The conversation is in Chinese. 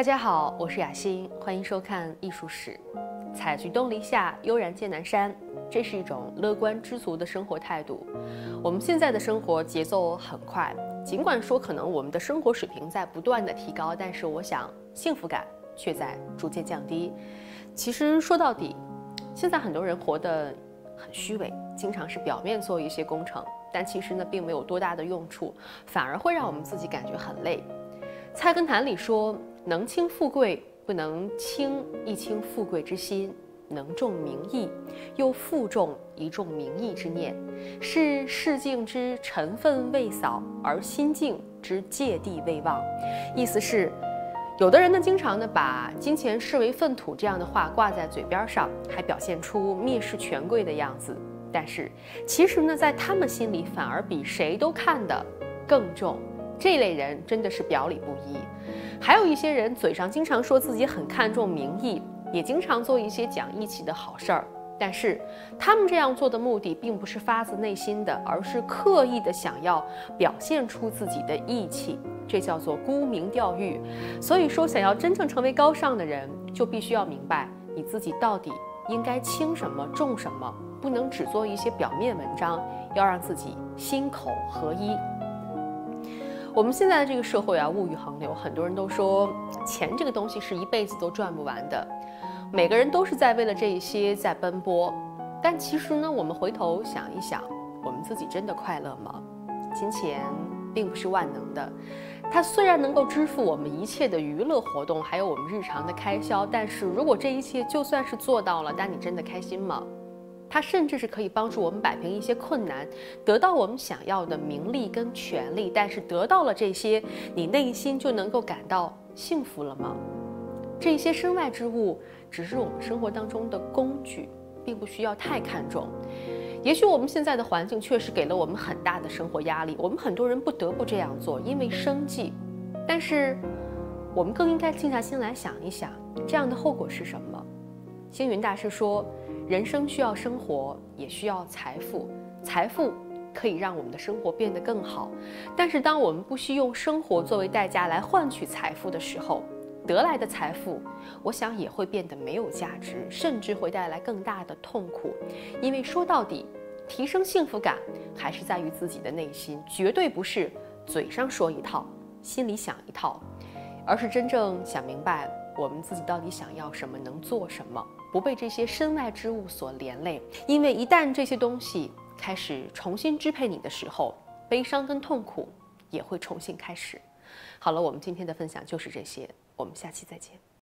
大家好，我是雅欣，欢迎收看艺术史。采菊东篱下，悠然见南山，这是一种乐观知足的生活态度。我们现在的生活节奏很快，尽管说可能我们的生活水平在不断的提高，但是我想幸福感却在逐渐降低。其实说到底，现在很多人活得很虚伪，经常是表面做一些工程，但其实呢并没有多大的用处，反而会让我们自己感觉很累。菜根谭里说。能轻富贵，不能轻一轻富贵之心；能重名义，又负重一重名义之念，是世境之尘氛未扫，而心境之芥蒂未忘。意思是，有的人呢，经常呢把金钱视为粪土这样的话挂在嘴边上，还表现出蔑视权贵的样子。但是，其实呢，在他们心里，反而比谁都看得更重。这类人真的是表里不一，还有一些人嘴上经常说自己很看重名义，也经常做一些讲义气的好事儿，但是他们这样做的目的并不是发自内心的，而是刻意的想要表现出自己的义气，这叫做沽名钓誉。所以说，想要真正成为高尚的人，就必须要明白你自己到底应该轻什么重什么，不能只做一些表面文章，要让自己心口合一。我们现在的这个社会啊，物欲横流，很多人都说钱这个东西是一辈子都赚不完的，每个人都是在为了这一些在奔波。但其实呢，我们回头想一想，我们自己真的快乐吗？金钱并不是万能的，它虽然能够支付我们一切的娱乐活动，还有我们日常的开销，但是如果这一切就算是做到了，但你真的开心吗？它甚至是可以帮助我们摆平一些困难，得到我们想要的名利跟权利。但是得到了这些，你内心就能够感到幸福了吗？这些身外之物只是我们生活当中的工具，并不需要太看重。也许我们现在的环境确实给了我们很大的生活压力，我们很多人不得不这样做，因为生计。但是，我们更应该静下心来想一想，这样的后果是什么？星云大师说。人生需要生活，也需要财富。财富可以让我们的生活变得更好，但是当我们不惜用生活作为代价来换取财富的时候，得来的财富，我想也会变得没有价值，甚至会带来更大的痛苦。因为说到底，提升幸福感还是在于自己的内心，绝对不是嘴上说一套，心里想一套，而是真正想明白我们自己到底想要什么，能做什么。不被这些身外之物所连累，因为一旦这些东西开始重新支配你的时候，悲伤跟痛苦也会重新开始。好了，我们今天的分享就是这些，我们下期再见。